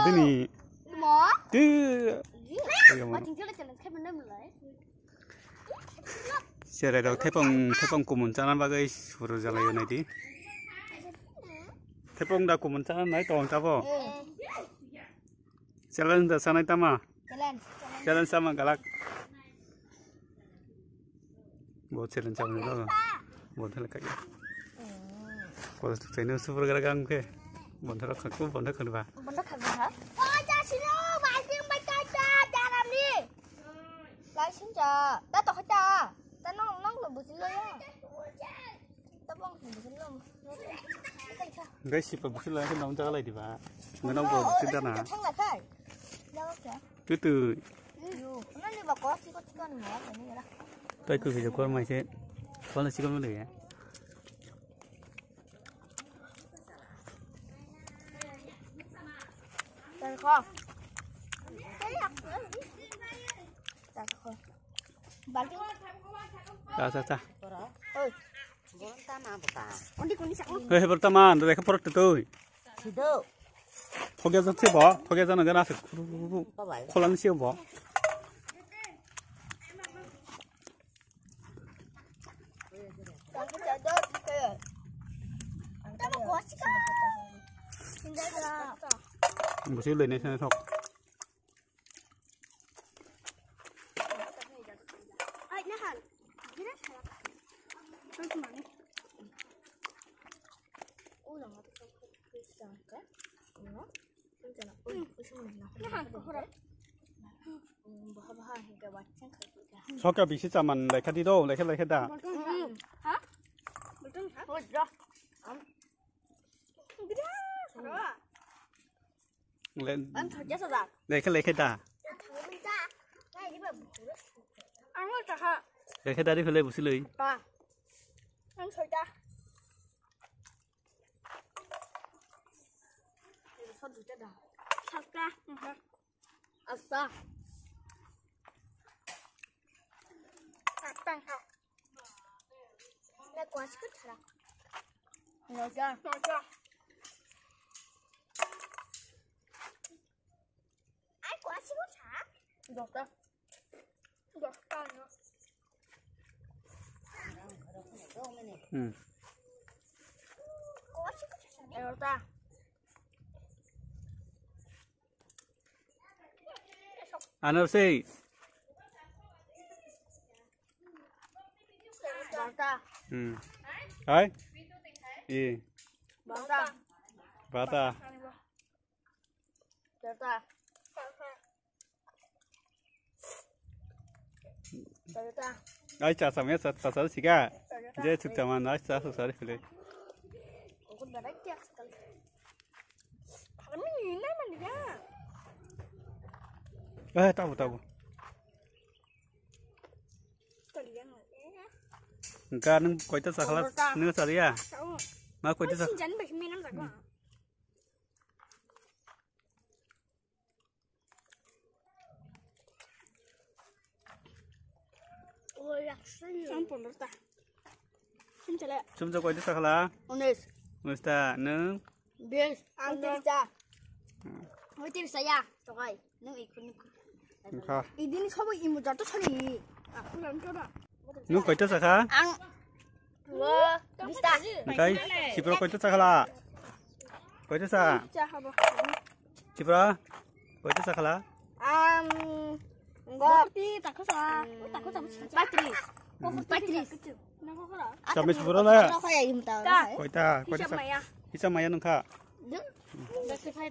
seperti ini. Serai yang tepung tepung kumun canan bagai suruh jalan yang. Tepung dah kumun naik tolong. Jalan dah sana tama. Jalan. Sama galak. Jalan galak. Kalau ke. Ya. Kaku. cái xịp bấm xin lên cái nóng cho cái lại đi bà người nóng bấm xin ra nào từ từ tôi cứ phải cho con mày chứ con là chỉ con mới lửa Đây kho. Đây kho. Bán chứ. Sao sao sao. Ơi. 왜 해버렸다만 너 내가 버렸다 또 턱에서 튀어봐 턱에서 는 나서 콜랑 씌워봐 một xíu lên đây xem thật 잠깐만 요. 올라가도 그렇지 않을 까? 뭐 야? 혼자나 보시면 되 나? 호 라. 뭐 하봐 하 이거 맞춘 가지 고. 저게 비시자만 레카디도 레카 레카 다. 하? 물좀 사. 뭐 야? 암. 그 래. 그 래. 레. 암 터졌 다. 레카 레카 다. 레카 다. 나 이거 모르겠 어. 안 맞 아. 레카다리 걸레 무슨 레 이? 봐. 난 절자. 이거 서두 때다. 살까? 아싸. 아빵 사. 내 과식을 차라. 여자. 여자. 아이 과식을 차. 여자. 여자. Ừ. Mm. Ahí está. Ano sei. Hmm. Hai. Iya. Bata. Bata. Bata. Bata. Ai cha samya sat sat sika. Dia tuk taman naik sah tu sari kule. Aku berat dia sekal. Kami ni nama dia. Eh tahu tahu. Engkau nung kau itu sahalat nung sari ya. Mak kau itu sah. Jangan berminum tak kau. Sen bulur da. 침체 래. 침체 거기 있어 갈 라. 오 늘. 오늘 스타 능. 빌. 안 들 자. ওই তিরিশাইয়া তোকাই নুই এখন খা ইদিন সব ইমুজার তো ছড়ি এখন তো না নু কইতে সাখা আং ও বিস্তা মিঠাই চিপরা কইতে সাখালা কইতে সা চা খাবো চিপরা কইতে সাখালা আম গপতি তাকো সা তাকো সা 35 35 Ya me subo la. Coita, koita. Isa maya nung ka. Dun? Kasi kaya